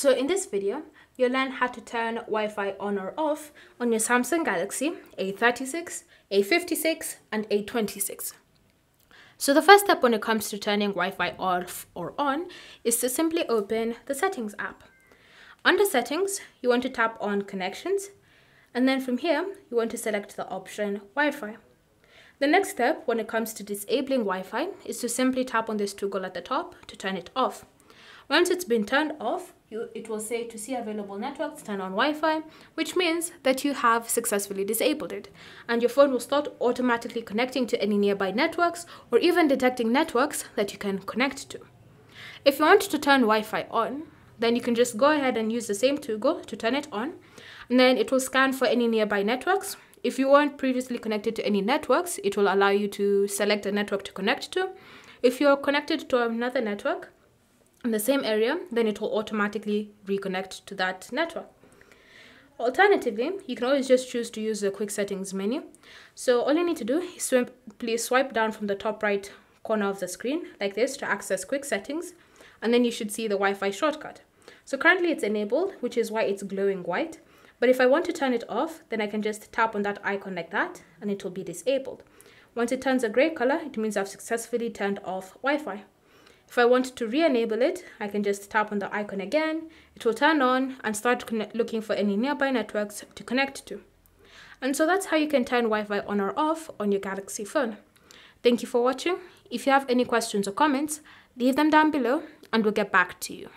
So in this video, you'll learn how to turn Wi-Fi on or off on your Samsung Galaxy A36, A56 and A26. So the first step when it comes to turning Wi-Fi off or on is to simply open the settings app. Under settings, you want to tap on connections and then from here, you want to select the option Wi-Fi. The next step when it comes to disabling Wi-Fi is to simply tap on this toggle at the top to turn it off. Once it's been turned off, you, it will say to see available networks, turn on Wi-Fi, which means that you have successfully disabled it. And your phone will start automatically connecting to any nearby networks or even detecting networks that you can connect to. If you want to turn Wi-Fi on, then you can just go ahead and use the same toggle to turn it on. And then it will scan for any nearby networks. If you weren't previously connected to any networks, it will allow you to select a network to connect to. If you're connected to another network, in the same area, then it will automatically reconnect to that network. Alternatively, you can always just choose to use the quick settings menu. So all you need to do is simply swipe down from the top right corner of the screen like this to access quick settings and then you should see the Wi-Fi shortcut. So currently it's enabled, which is why it's glowing white. But if I want to turn it off, then I can just tap on that icon like that and it will be disabled. Once it turns a gray color, it means I've successfully turned off Wi-Fi. If I want to re-enable it, I can just tap on the icon again, it will turn on and start looking for any nearby networks to connect to. And so that's how you can turn Wi-Fi on or off on your Galaxy phone. Thank you for watching. If you have any questions or comments, leave them down below and we'll get back to you.